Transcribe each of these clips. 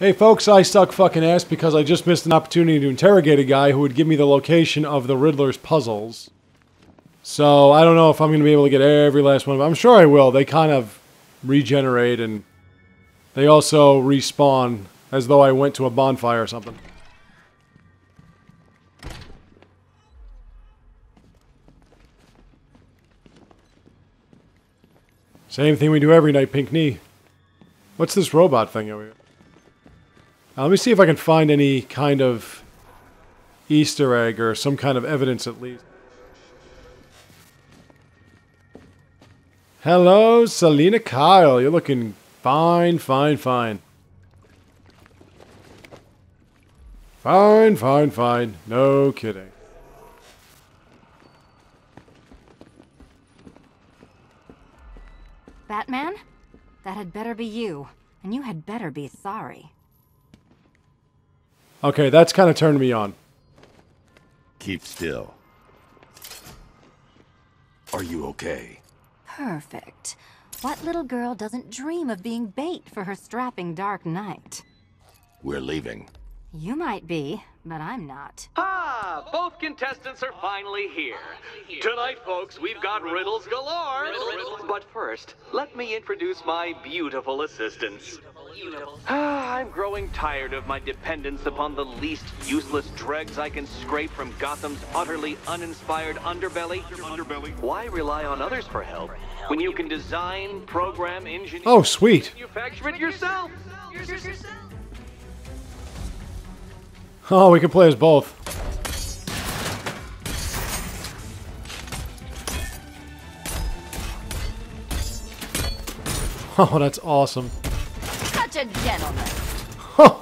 Hey folks, I suck fucking ass because I just missed an opportunity to interrogate a guy who would give me the location of the Riddler's puzzles. So I don't know if I'm going to be able to get every last one. But I'm sure I will. They kind of regenerate and they also respawn as though I went to a bonfire or something. Same thing we do every night, Pinky. What's this robot thing over here? Now, let me see if I can find any kind of Easter egg or some kind of evidence at least. Hello, Selina Kyle. You're looking fine, fine, fine. Fine, fine, fine. No kidding. Batman? That had better be you. And you had better be sorry. Okay, that's kind of turned me on. Keep still. Are you okay? Perfect. What little girl doesn't dream of being bait for her strapping Dark Knight? We're leaving. You might be, but I'm not. Ah, both contestants are finally here. Tonight, folks, we've got riddles galore. But first, let me introduce my beautiful assistants. Ah, I'm growing tired of my dependence upon the least useless dregs I can scrape from Gotham's utterly uninspired underbelly. Why rely on others for help when you can design, program, engineer, Oh, sweet. manufacture it yourself? Oh, we can play as both. Oh, that's awesome. Such a gentleman.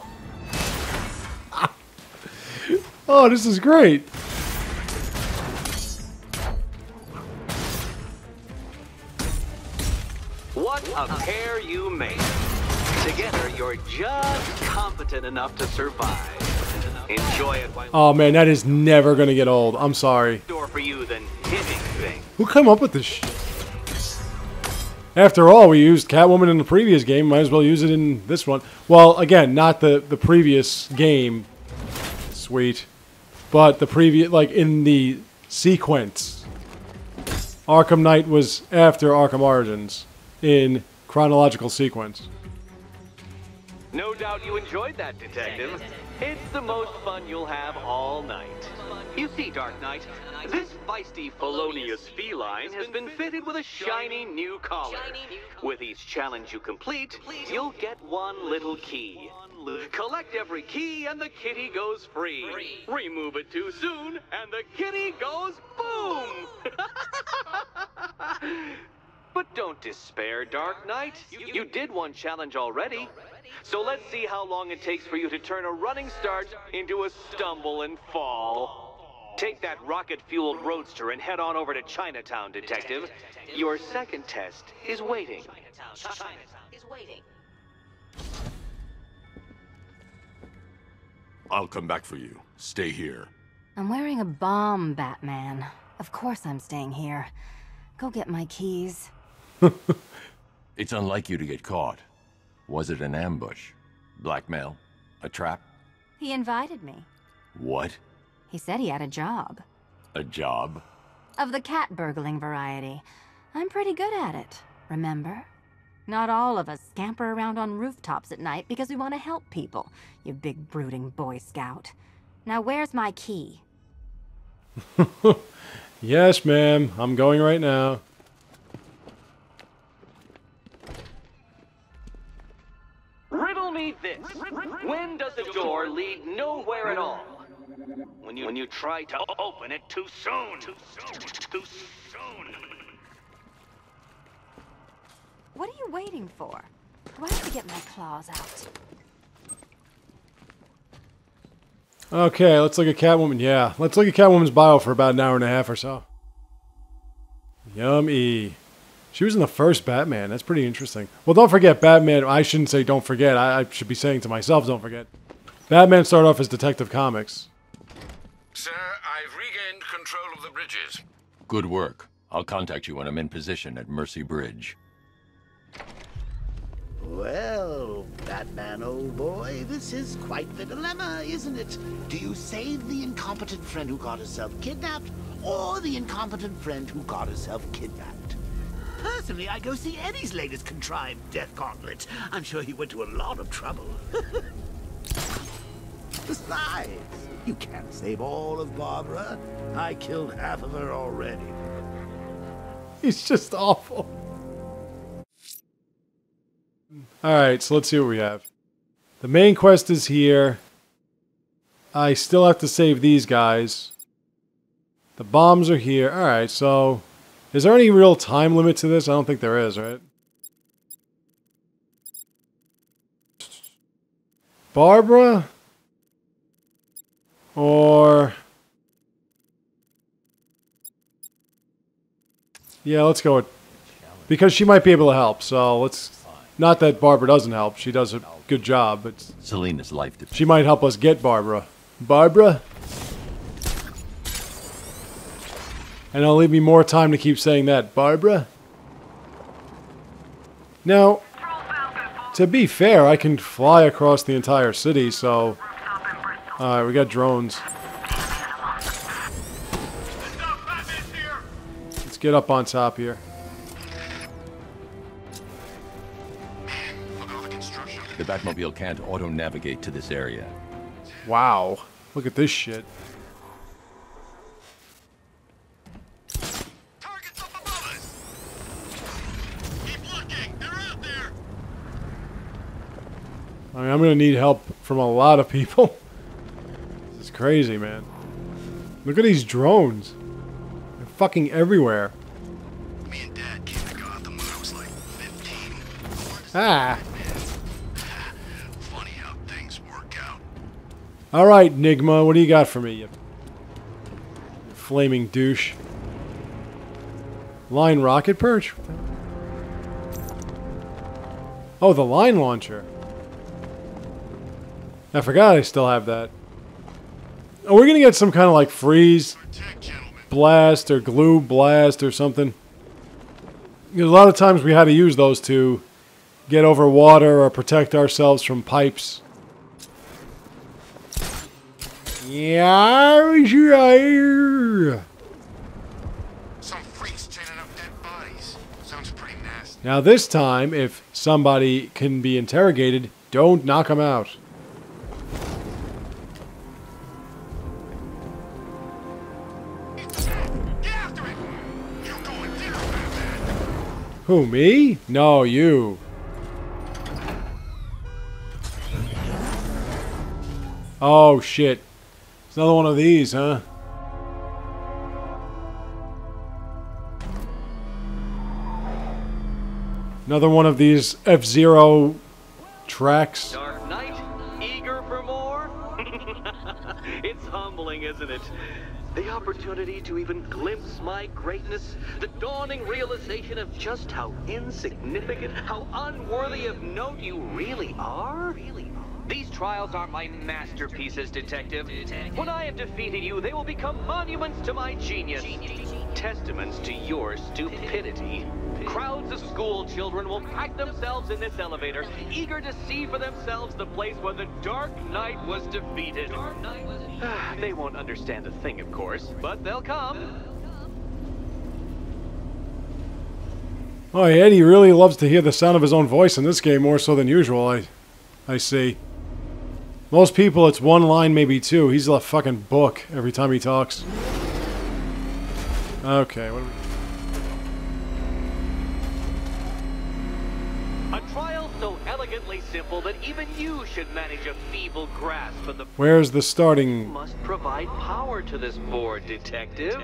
Oh, this is great. What a pair you made. Together, you're just competent enough to survive. Enjoy it Oh man, that is never gonna get old. I'm sorry. door for you than hitting things. Who come up with this shit? After all, we used Catwoman in the previous game. Might as well use it in this one. Well, again, not the the previous game. Sweet, but the previous, like in the sequence. Arkham Knight was after Arkham Origins in chronological sequence. No doubt you enjoyed that, Detective. It's the most fun you'll have all night. You see, Dark Knight, this feisty felonious feline has been fitted with a shiny new collar. With each challenge you complete, you'll get one little key. Collect every key and the kitty goes free. Remove it too soon and the kitty goes boom! But don't despair, Dark Knight. You, you did one challenge already. So let's see how long it takes for you to turn a running start into a stumble and fall. Take that rocket-fueled roadster and head on over to Chinatown, Detective. Your second test is waiting. I'll come back for you. Stay here. I'm wearing a bomb, Batman. Of course I'm staying here. Go get my keys. It's unlike you to get caught. Was it an ambush? Blackmail? A trap? He invited me. What? He said he had a job. A job? Of the cat burgling variety. I'm pretty good at it, remember? Not all of us scamper around on rooftops at night because we want to help people, you big brooding Boy Scout. Now where's my key? Yes, ma'am. I'm going right now. When does a door lead nowhere at all? When you, when you try to open it too soon. Too soon. Too soon. What are you waiting for? Do I have to get my claws out? Okay, let's look at Catwoman. Yeah, let's look at Catwoman's bio for about an hour and a half or so. Yummy. She was in the first Batman. That's pretty interesting. Well, don't forget, Batman. I shouldn't say don't forget. I, I should be saying to myself, don't forget. Batman started off as Detective Comics. Sir, I've regained control of the bridges. Good work. I'll contact you when I'm in position at Mercy Bridge. Well, Batman, old boy. This is quite the dilemma, isn't it? Do you save the incompetent friend who got herself kidnapped, or the incompetent friend who got herself kidnapped? Personally, I go see Eddie's latest contrived death gauntlet. I'm sure he went to a lot of trouble. Besides, you can't save all of Barbara. I killed half of her already. He's just awful. Alright, so let's see what we have. The main quest is here. I still have to save these guys. The bombs are here. Alright, so... Is there any real time limit to this? I don't think there is, right? Barbara? Or... Yeah, let's go with... Because she might be able to help, so let's... Not that Barbara doesn't help. She does a good job, but Selina's life depends. she might help us get Barbara. Barbara? And it'll leave me more time to keep saying that. Barbara? Now, to be fair, I can fly across the entire city, so... Alright, we got drones. Let's get up on top here. The Batmobile can't auto-navigate to this area. Wow. Look at this shit. Targets up above us! Keep looking! They're out there! I mean, I'm gonna need help from a lot of people. this is crazy, man. Look at these drones. They're fucking everywhere. Me and Dad came to Gotham when I was like 15. Ah. Funny how things work out. All right, Nigma, what do you got for me? You flaming douche. Line rocket perch. Oh, the line launcher. I forgot I still have that. Oh, we're gonna get some kind of like freeze blast or glue blast or something. Because a lot of times we had to use those to get over water or protect ourselves from pipes. Yeah, sure. Some freaks chaining up dead bodies. Sounds pretty nasty. Now this time, if somebody can be interrogated, don't knock them out. Who, me? No, you. Oh, shit. It's another one of these, huh? Another one of these F-Zero tracks. Dark Knight, eager for more? it's humbling, isn't it? Opportunity to even glimpse my greatness, the dawning realization of just how insignificant, how unworthy of note you really are. These trials are my masterpieces, Detective. When I have defeated you, they will become monuments to my genius, testaments to your stupidity. Crowds of school children will pack themselves in this elevator, eager to see for themselves the place where the Dark Knight was defeated. they won't understand a thing, of course, but they'll come. Oh, Eddie really loves to hear the sound of his own voice in this game more so than usual, I, I see. Most people, it's one line, maybe two. He's a fucking book every time he talks. Okay, what do we... A trial so elegantly simple that even you should manage a feeble grasp of the Where's the starting... You must provide power to this board, detective.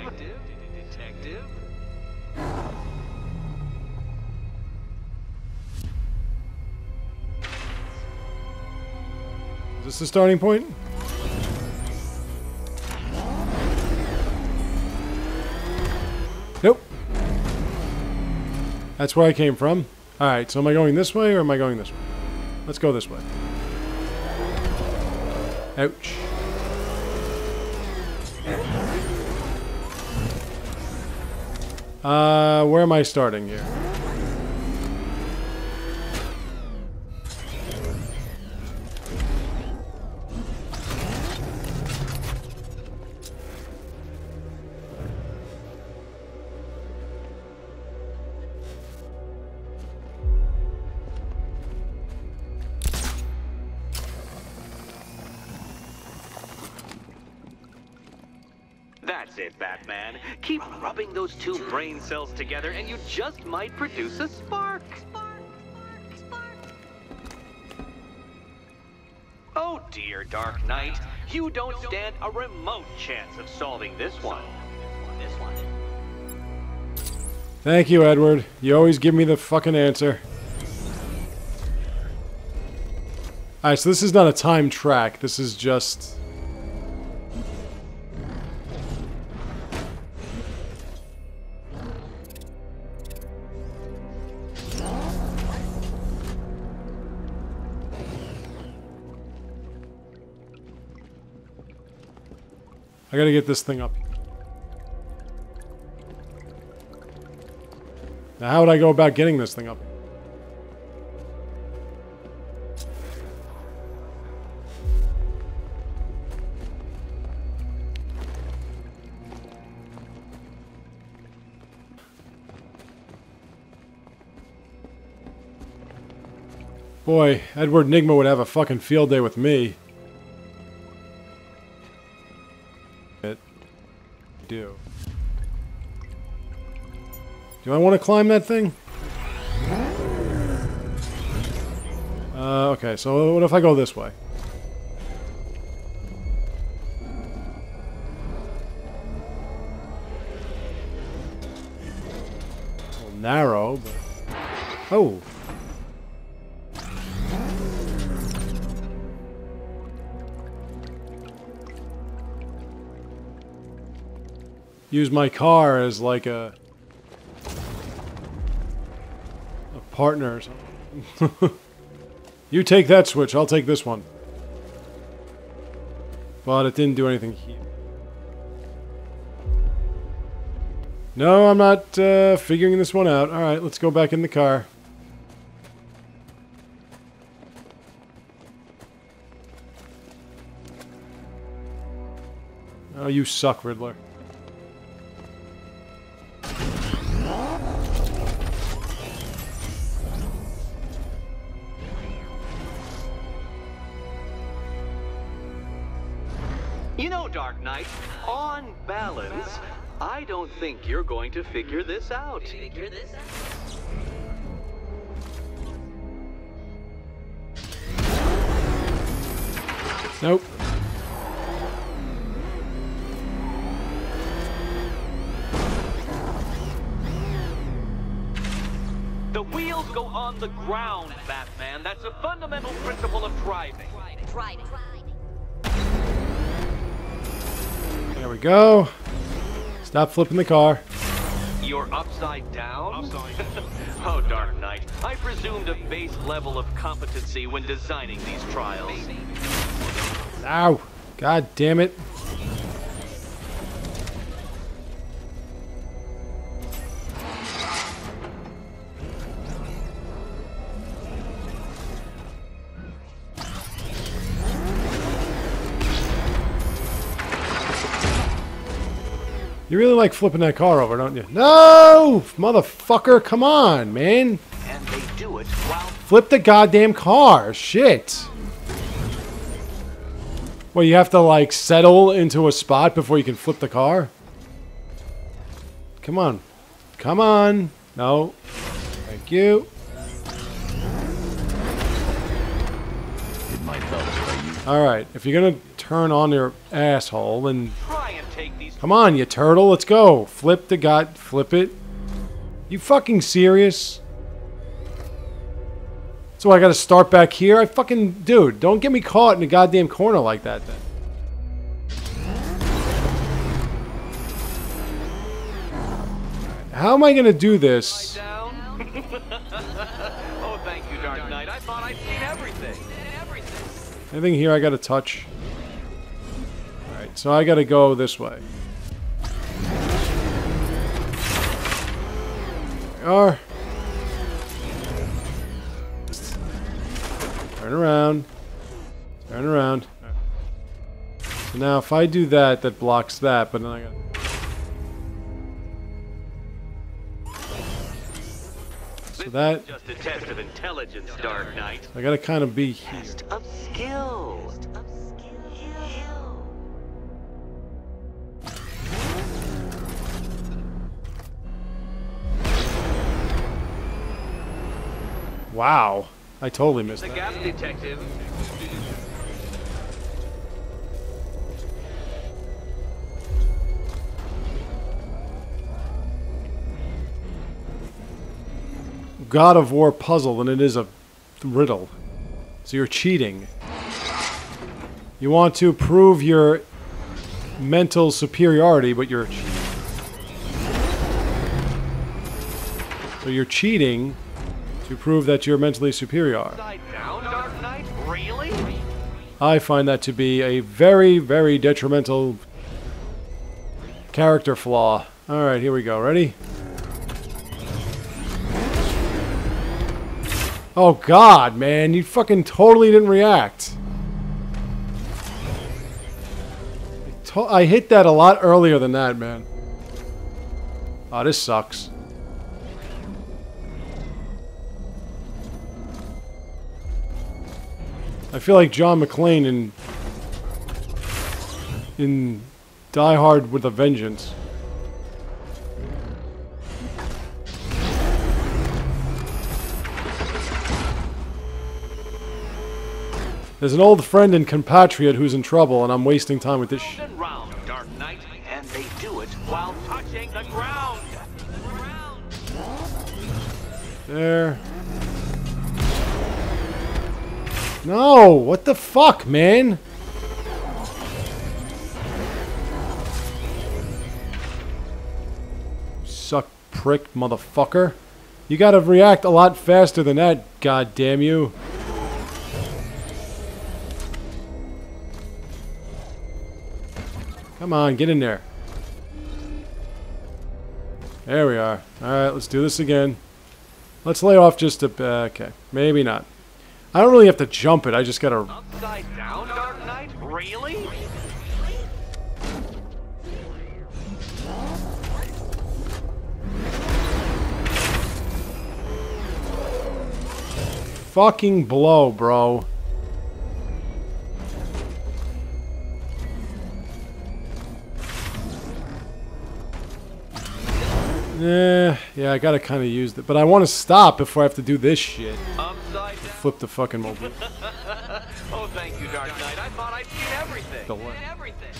Detective. Is this the starting point? That's where I came from. Alright, so am I going this way or am I going this way? Let's go this way. Ouch. Uh, where am I starting here? Those two brain cells together and you just might produce a spark. Oh dear, Dark Knight. You don't stand a remote chance of solving this one. This one. Thank you, Edward. You always give me the fucking answer. Alright, so this is not a time track. This is just... I gotta get this thing up. Now, how would I go about getting this thing up? Boy, Edward Nigma would have a fucking field day with me. Do I want to climb that thing? Uh, okay, so what if I go this way? Narrow, but... Oh! Use my car as like a... a partner or something. you take that switch, I'll take this one. But it didn't do anything. No, I'm not uh, figuring this one out. Alright, let's go back in the car. Oh, you suck, Riddler. Balance, I don't think you're going to figure this out. Figure this out? Nope. The wheels go on the ground, Batman. That's a fundamental principle of driving. There we go. Stop flipping the car. You're upside down? oh, Dark Knight. I presumed a base level of competency when designing these trials. Ow! God damn it. You really like flipping that car over, don't you? No! Motherfucker, come on, man. And they do it while Flip the goddamn car. Shit. Well, you have to, like, settle into a spot before you can flip the car? Come on. Come on. No. Thank you. Did my belt play you? Alright, if you're gonna turn on your asshole, then come on, you turtle, let's go. Flip the god, flip it. You fucking serious? So I gotta start back here? I fucking, dude, don't get me caught in a goddamn corner like that then. How am I gonna do this? oh, thank you, Dark Knight. I thought I'd seen everything. Everything. Anything here I gotta touch? Alright, so I gotta go this way. Are. Turn around. Turn around. So now if I do that, that blocks that, but then I got So that Just a test of intelligence, Dark Knight. I gotta kind of be here. Test of skill. Wow. I totally missed The that. gas detective. God of War puzzle than it is a riddle. So you're cheating. You want to prove your mental superiority, but you're cheating. So you're cheating to prove that you're mentally superior. Down? Really? I find that to be a very, very detrimental character flaw. Alright, here we go. Ready? Oh god, man, you fucking totally didn't react. I hit that a lot earlier than that, man. Oh, this sucks. I feel like John McClane in in Die Hard with a Vengeance. There's an old friend and compatriot who's in trouble, and I'm wasting time with this shit. Round, Dark Knight, and they do it while touching the ground. There. No! What the fuck, man? Suck prick, motherfucker. You gotta react a lot faster than that, god damn you. Come on, get in there. There we are. Alright, let's do this again. Let's lay off just a... Uh, okay, maybe not. I don't really have to jump it, I just gotta... Upside down, Dark Knight? Really? Fucking blow, bro. Yeah, yeah, I gotta kind of use it, but I want to stop before I have to do this shit. Upside. Flip the fucking mobile. Oh, thank you, Dark Knight. I thought I'd seen everything. The what? Everything.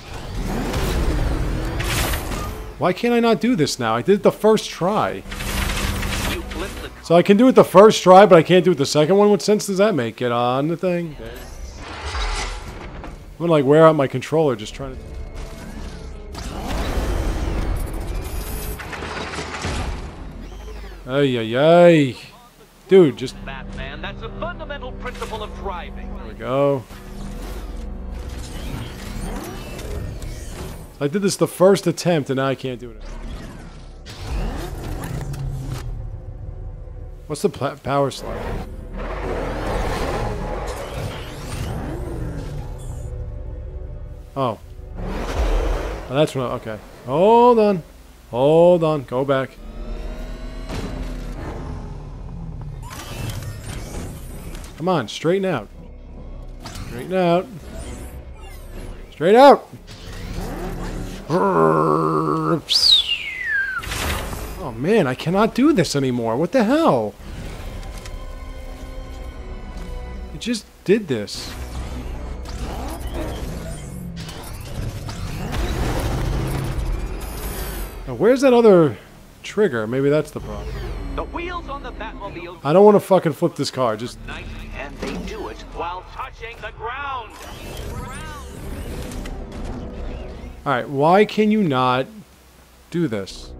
Why can't I not do this now? I did it the first try, You flipped the so I can do it the first try, but I can't do it the second one. What sense does that make? Get on the thing. I'm gonna like wear out my controller just trying to. Ay ay ay. Dude, just Batman. That's a fundamental principle of driving. there we go. I did this the first attempt and now I can't do it. What's the power slide? Oh. Oh, that's what. Okay. Hold on. Hold on. Go back. Come on, straighten out. Straighten out. Straight out. Oh man, I cannot do this anymore. What the hell? It just did this. Now, where's that other trigger? Maybe that's the problem. The wheels on the Batmobile I don't want to fucking flip this car. Just and they do it while touching the ground. all right. Why can you not do this?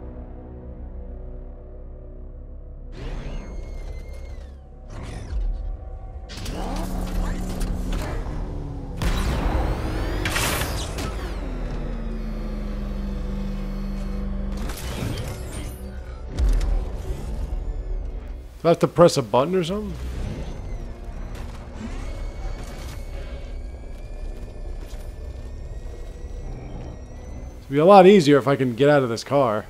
Do I have to press a button or something? It'd be a lot easier if I can get out of this car.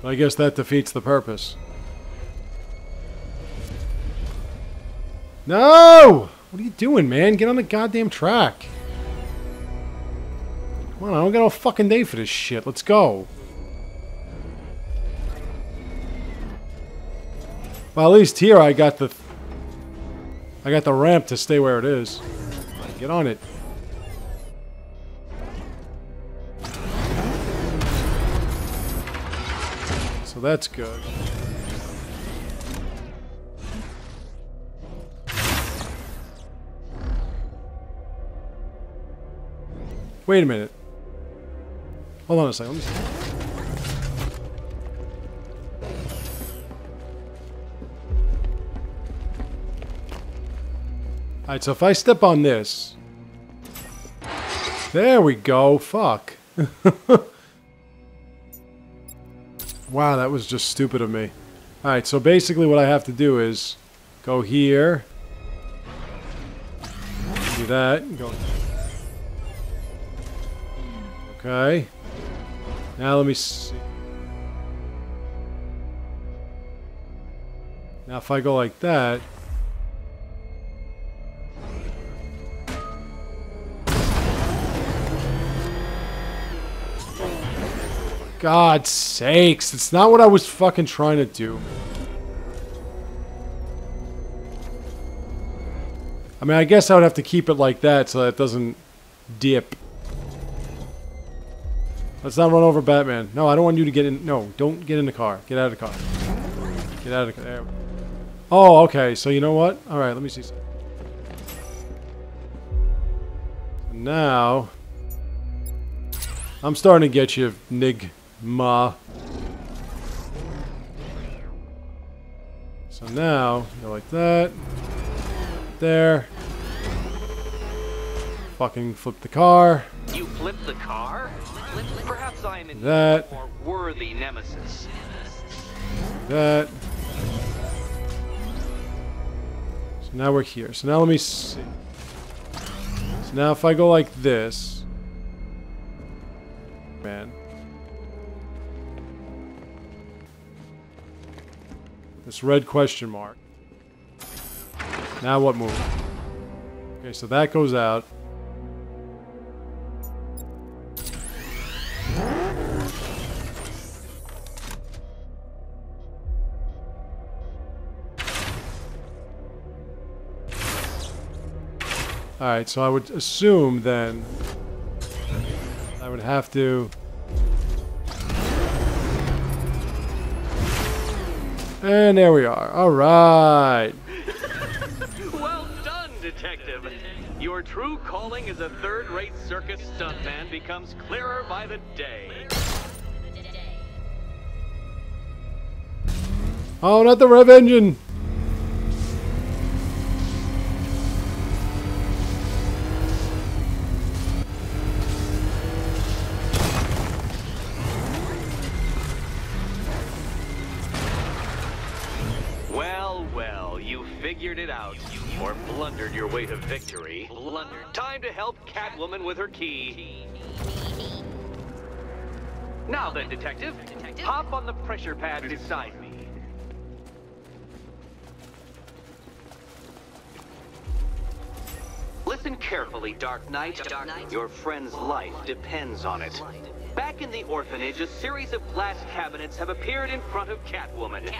But I guess that defeats the purpose. No! What are you doing, man? Get on the goddamn track. Come on, I don't got a fucking day for this shit. Let's go. Well, at least here I got the I got the ramp to stay where it is. Get on it. So that's good. Wait a minute. Hold on a second. Alright, so if I step on this... There we go. Fuck. wow, that was just stupid of me. Alright, so basically what I have to do is go here. Do that. Go. Okay. Now let me see. Now if I go like that... God sakes, it's not what I was fucking trying to do. I mean, I guess I would have to keep it like that so that it doesn't dip. Let's not run over Batman. No, I don't want you to get in. No, don't get in the car. Get out of the car. Get out of the car. Oh, okay. So you know what? All right, let me see. Something. Now, I'm starting to get you, Nig Ma. So now, go like that. There. Fucking flip the car. You flip the car? Perhaps I am in That. more worthy nemesis. That. So now we're here. So now let me see. So now if I go like this. Man. This red question mark. Now what move? Okay, so that goes out. Alright, so I would assume then I would have to And there we are. Alright. Well done, Detective. Your true calling as a third-rate circus stuntman becomes clearer by the day. Oh, not the rev engine! Victory. Blundered. Time to help Catwoman with her key. Now then, Detective, hop on the pressure pad beside me. Listen carefully, Dark Knight. Your friend's life depends on it. Back in the orphanage, a series of glass cabinets have appeared in front of Catwoman.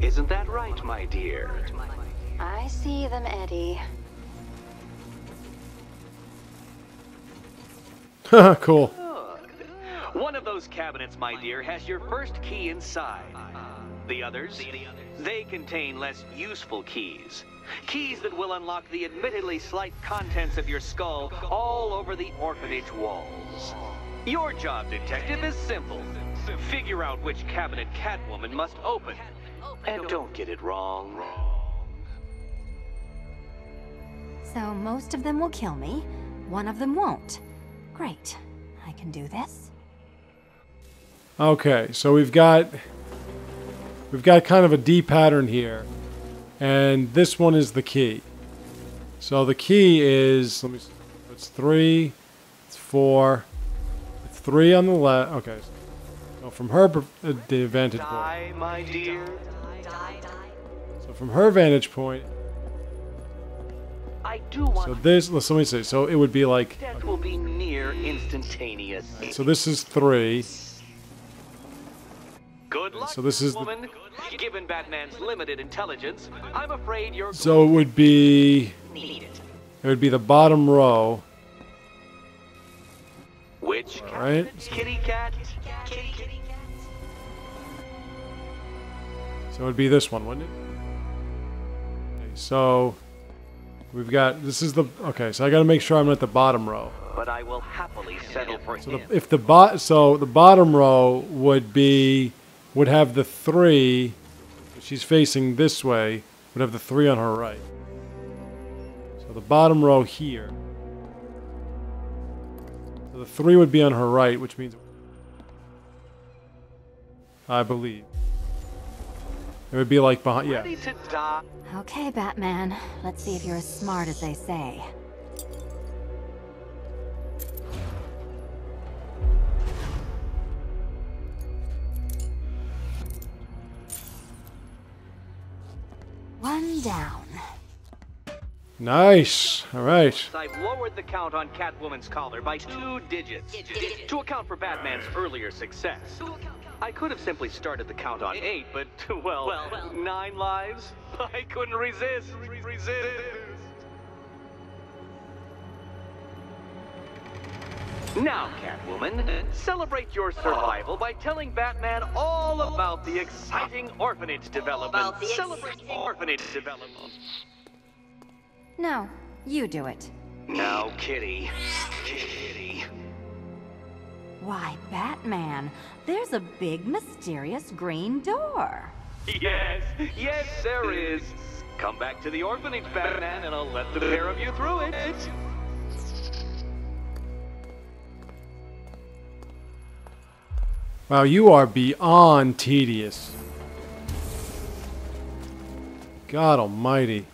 Isn't that right, my dear? I see them, Eddie. cool. One of those cabinets, my dear, has your first key inside. The others, they contain less useful keys. Keys that will unlock the admittedly slight contents of your skull all over the orphanage walls. Your job, detective, is simple. Figure out which cabinet Catwoman must open. And don't get it wrong. So most of them will kill me, one of them won't. Great. I can do this. Okay, so we've got we've got kind of a D pattern here. And this one is the key. So the key is let me see, it's 3, it's 4, it's 3 on the left. Okay. So from her uh, the vantage point. Die, my dear. So from her vantage point, I do want so this let's let me see. So it would be like Death will be near instantaneous. so this is 3, Good luck. so this is the, Woman, given Batman's limited intelligence, I'm afraid you're so it would be need it. it would be the bottom row, Which all right? kitty cat? So it would be this one, wouldn't it? Okay, so we've got this is the okay. So I got to make sure I'm at the bottom row. But I will happily settle for So him. the, if the bot, so the bottom row would be would have the three. She's facing this way. Would have the three on her right. So the bottom row here. So the three would be on her right, which means I believe it would be like behind. Yeah. Ready to die? Okay, Batman. Let's see if you're as smart as they say. One down. Nice. All right. I've lowered the count on Catwoman's collar by two digits to account for Batman's earlier success. I could have simply started the count on eight, but, well, nine lives? I couldn't resist. Resist. Now, Catwoman, celebrate your survival by telling Batman all about the exciting orphanage development. Celebrate orphanage development. No, you do it. Now, Kitty. Kitty. Why, Batman, there's a big mysterious green door. Yes, yes, there is. Come back to the orphanage, Batman, and I'll let the pair of you through it. Wow, you are beyond tedious. God almighty.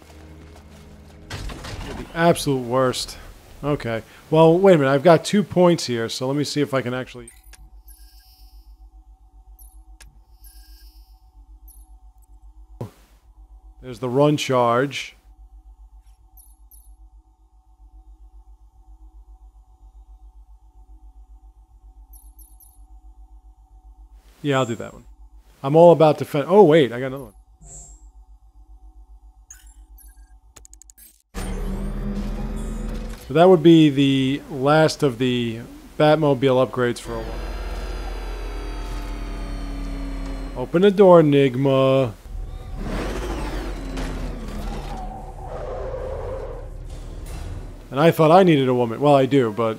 You're the absolute worst. Okay. Well, wait a minute. I've got two points here, so let me see if I can actually... There's the run charge. Yeah, I'll do that one. I'm all about defend. Oh, wait. I got another one. So that would be the last of the Batmobile upgrades for a while. Open the door, Enigma. And I thought I needed a woman. Well, I do, but.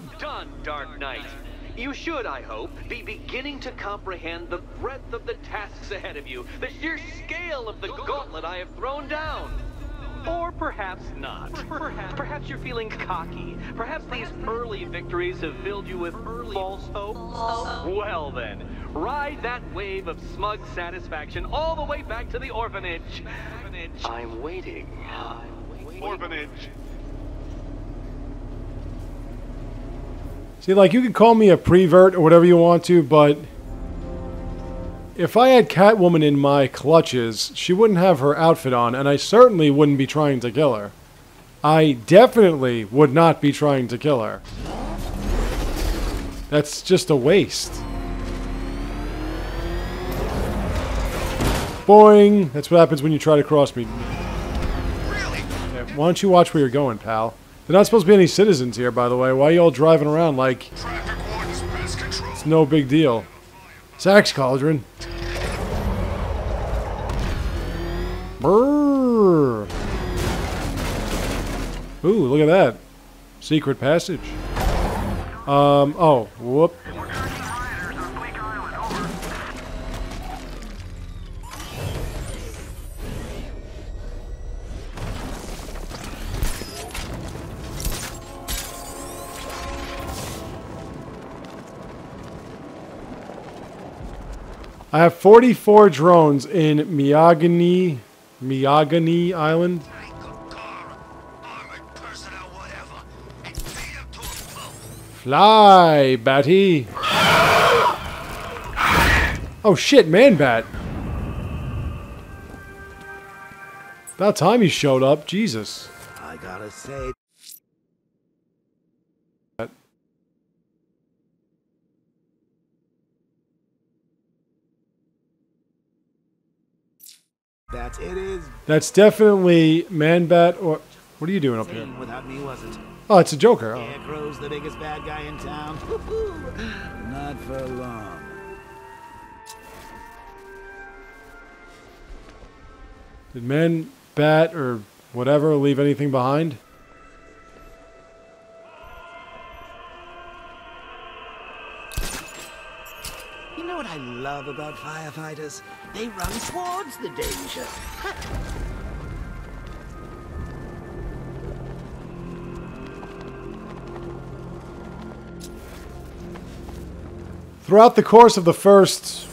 You should, I hope, be beginning to comprehend the breadth of the tasks ahead of you, the sheer scale of the gauntlet I have thrown down. Or perhaps not. Perhaps, perhaps you're feeling cocky. Perhaps these early victories have filled you with false hope. Well then, ride that wave of smug satisfaction all the way back to the orphanage. I'm waiting. Orphanage. See, like, you can call me a prevert or whatever you want to, but if I had Catwoman in my clutches, she wouldn't have her outfit on, and I certainly wouldn't be trying to kill her. I definitely would not be trying to kill her. That's just a waste. Boing! That's what happens when you try to cross me. Really? Yeah, why don't you watch where you're going, pal? There are not supposed to be any citizens here, by the way. Why are you all driving around like it's no big deal? Sax Cauldron. Brrr. Ooh, look at that. Secret passage. Um, oh, whoop. I have 44 drones in Miagani, Miagani Island. Fly, Batty. Oh shit, Man Bat. About time he showed up. Jesus. I gotta say, that. It is That's definitely Man-Bat or... What are you doing up here? without me, it? Oh, it's a Joker. Oh. Scarecrow's the biggest bad guy in town. Not for long. Did Man-Bat or whatever leave anything behind? You know what I love about firefighters? They run towards the danger. Throughout the course of the first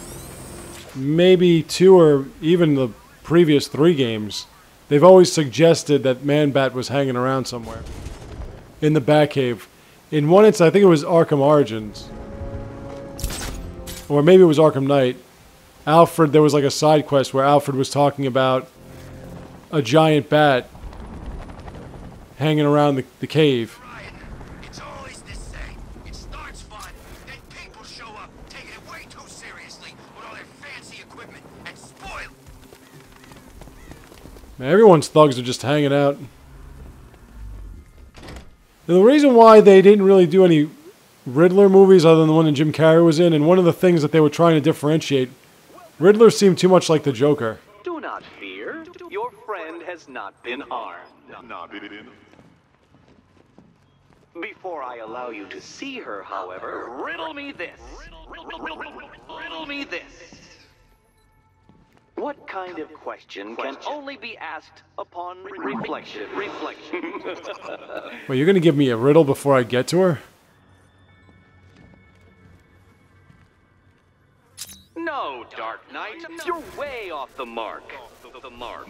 maybe two or even the previous three games, they've always suggested that Man-Bat was hanging around somewhere in the Batcave. In one instance, I think it was Arkham Origins, or maybe it was Arkham Knight. Alfred, there was like a side quest where Alfred was talking about a giant bat hanging around the, the cave. Ryan, it's always the same. It starts fun, then people show up, taking it way too seriously with all their fancy equipment, and spoil it. Man, everyone's thugs are just hanging out. The reason why they didn't really do any Riddler movies other than the one that Jim Carrey was in, and one of the things that they were trying to differentiate, Riddler seemed too much like the Joker. Do not fear. Your friend has not been harmed. Before I allow you to see her, however, riddle me this. Riddle me this. What kind of question can only be asked upon reflection? Reflection. Wait, you're gonna give me a riddle before I get to her? Dark Knight. You're way off the mark. The mark.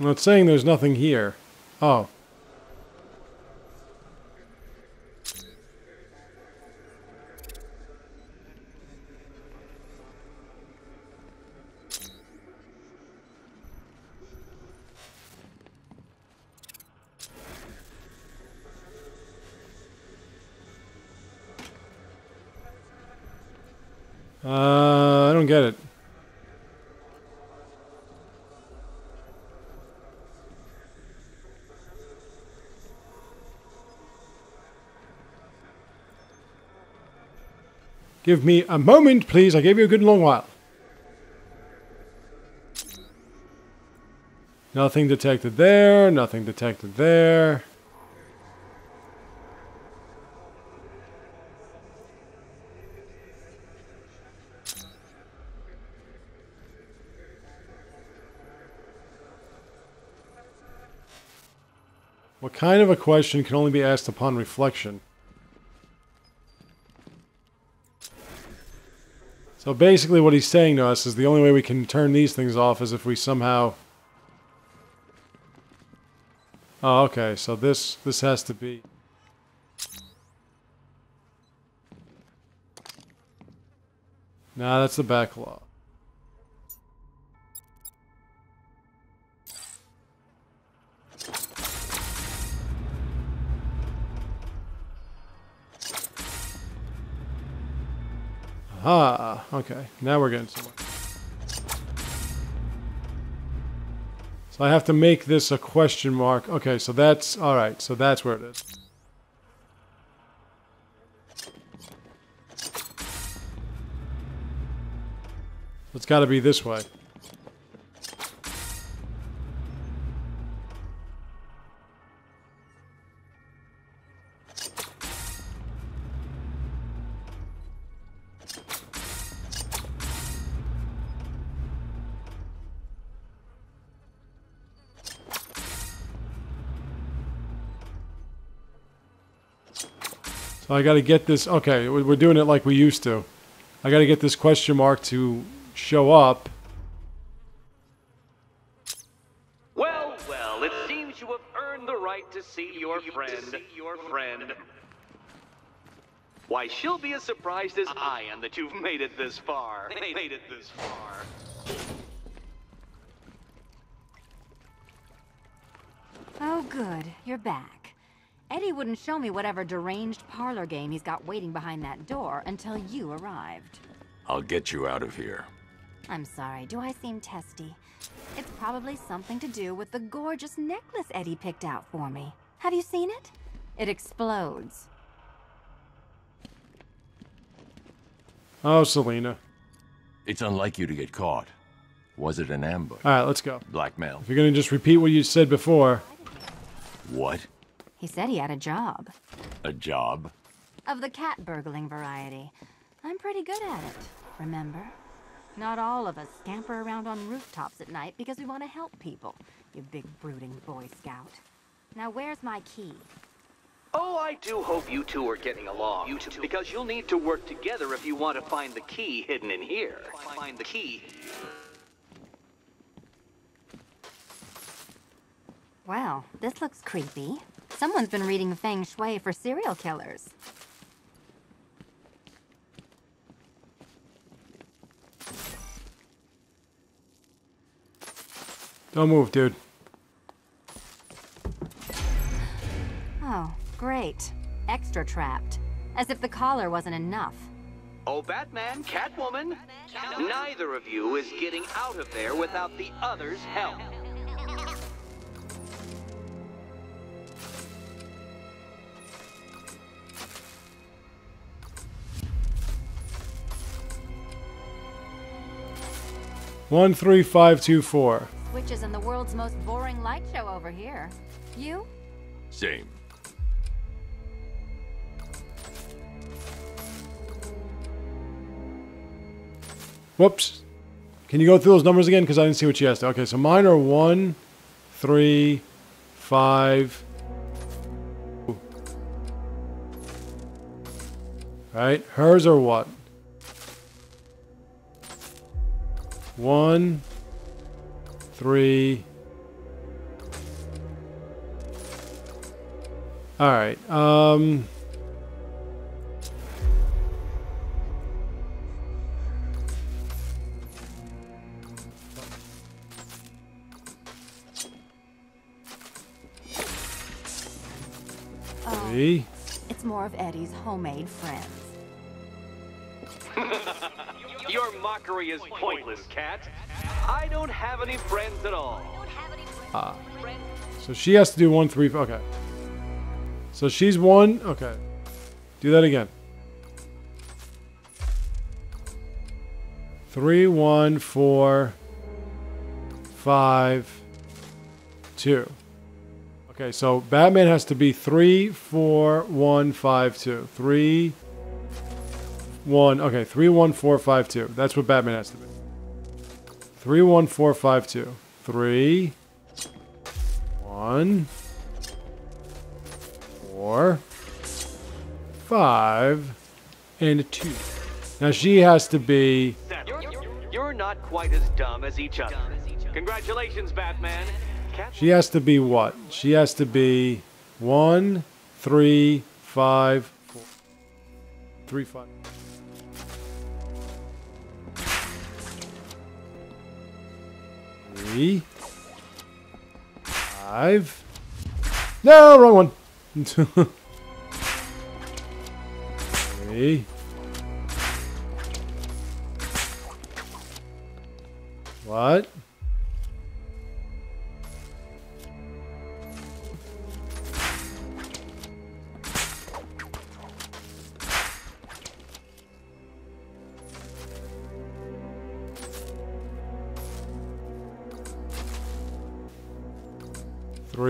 Well, it's saying there's nothing here. Oh. Uh, I don't get it. Give me a moment, please. I gave you a good long while. Nothing detected there. Nothing detected there. What kind of a question can only be asked upon reflection? So basically, what he's saying to us is the only way we can turn these things off is if we somehow. Oh, okay. So this this has to be. Nah, that's the backlog. Ah, okay. Now we're getting somewhere. So I have to make this a question mark. Okay, so that's all right. So that's where it is. It's got to be this way. So I got to get this. Okay, we- we're doing it like we used to. I got to get this question mark to show up. Well, well, it seems you have earned the right to see your friend. Your friend. Why, she'll be as surprised as I am that you've made it this far. Made it this far. Oh, good. You're back. Eddie wouldn't show me whatever deranged parlor game he's got waiting behind that door until you arrived. I'll get you out of here. I'm sorry, do I seem testy? It's probably something to do with the gorgeous necklace Eddie picked out for me. Have you seen it? It explodes. Oh, Selina. It's unlike you to get caught. Was it an ambush? All right, let's go. Blackmail? If you're going to just repeat what you said before. What? He said he had a job. A job? Of the cat burgling variety. I'm pretty good at it, remember? Not all of us scamper around on rooftops at night because we want to help people, you big brooding Boy Scout. Now where's my key? Oh, I do hope you two are getting along. You two, because you'll need to work together if you want to find the key hidden in here. Find the key. Well, this looks creepy. Someone's been reading Feng Shui for serial killers. Don't move, dude. Oh, great. Extra trapped. As if the collar wasn't enough. Oh, Batman, Catwoman, neither of you is getting out of there without the other's help. One three five two four. Which is in the world's most boring light show over here. You? Same. Whoops. Can you go through those numbers again? Because I didn't see what you asked. Okay, so mine are one, three, five. Right? Hers are what? One, three. All right. Um. Three. It's more of Eddie's homemade friends. Your mockery is pointless, Cat. I don't have any friends at all. Ah. So she has to do one, three. Okay. So she's one. Okay. Do that again. Three, one, four, five, two. Okay, so Batman has to be three, four, one, five, two. Three, one. Okay, three, one, four, five, two. That's what Batman has to be. Three, one, four, five, two. Three, one, four, five, and two. Now she has to be. You're, you're not quite as dumb as each other. Congratulations, Batman. She has to be what? She has to be one, three, five, four, three, five. Three, five. No, wrong one. Three. What?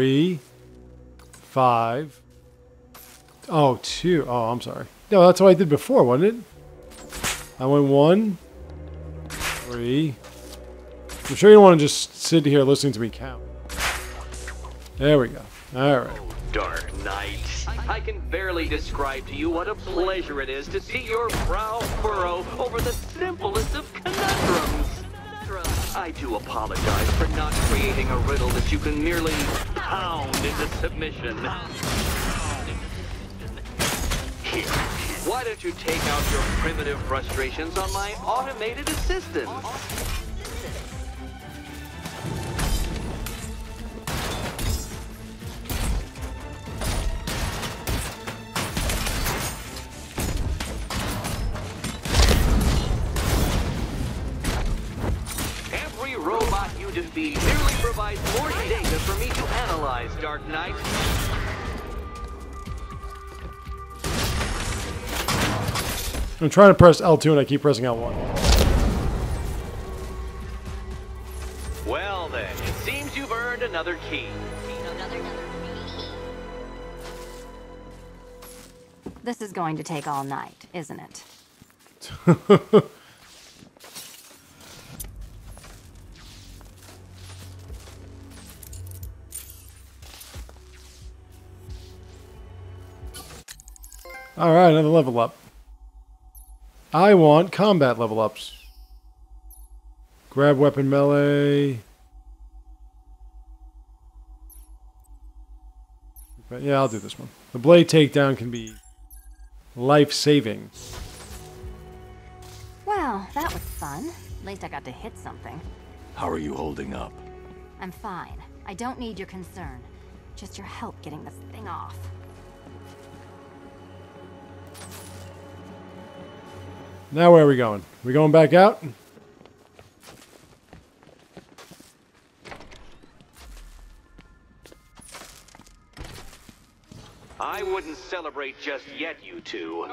Three, five. Oh, two. Oh, I'm sorry. No, that's what I did before, wasn't it? I went one, three. I'm sure you don't want to just sit here listening to me count. There we go. Alright. Oh, Dark Knight. I can barely describe to you what a pleasure it is to see your brow furrow over the simplest of conundrums. I do apologize for not creating a riddle that you can merely pound into submission. Here, why don't you take out your primitive frustrations on my automated assistant? I'm trying to press L2 and I keep pressing L1. Well then, it seems you've earned another key. This is going to take all night, isn't it? Alright, another level up. I want combat level ups. Grab weapon melee. But yeah, I'll do this one. The blade takedown can be life saving. Well, that was fun. At least I got to hit something. How are you holding up? I'm fine. I don't need your concern. Just your help getting this thing off. Now where are we going? We going back out? I wouldn't celebrate just yet, you two.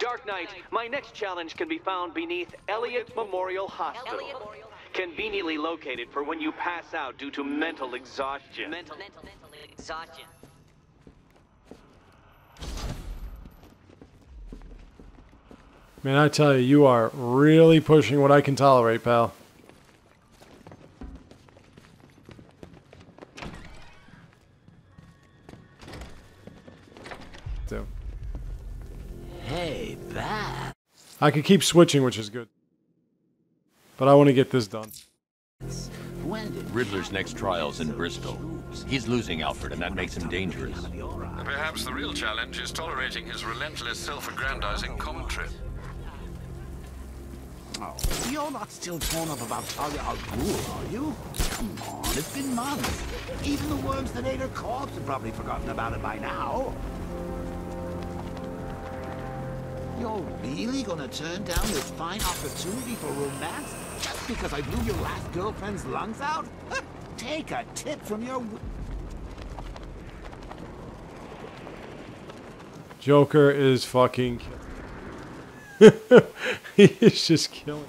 Dark Knight, my next challenge can be found beneath Elliott Memorial Hospital. Conveniently located for when you pass out due to mental exhaustion. Mental, mental, mental exhaustion. Man, I tell you, you are really pushing what I can tolerate, pal. So, Hey, Bat. I could keep switching, which is good. But I want to get this done. When did Riddler's next trial's in Bristol. He's losing Alfred, and that makes him dangerous. Perhaps the real challenge is tolerating his relentless self-aggrandizing commentary. Oh, you're not still torn up about Talia al Ghul, are you? Come on, it's been months. Even the worms that ate her corpse have probably forgotten about it by now. You're really gonna turn down this fine opportunity for romance just because I blew your last girlfriend's lungs out? Take a tip from your... Joker is fucking. he is just killing.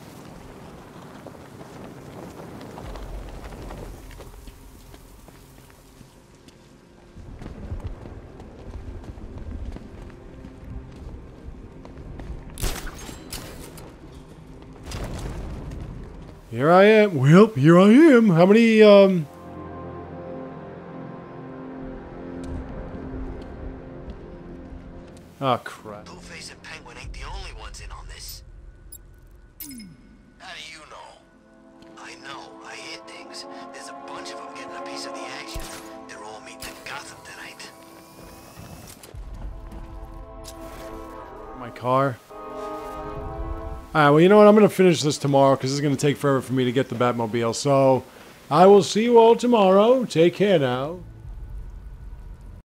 Here I am. Well, here I am. How many, um... Oh, crap. Well, you know what? I'm going to finish this tomorrow because it's going to take forever for me to get the Batmobile. So, I will see you all tomorrow. Take care now.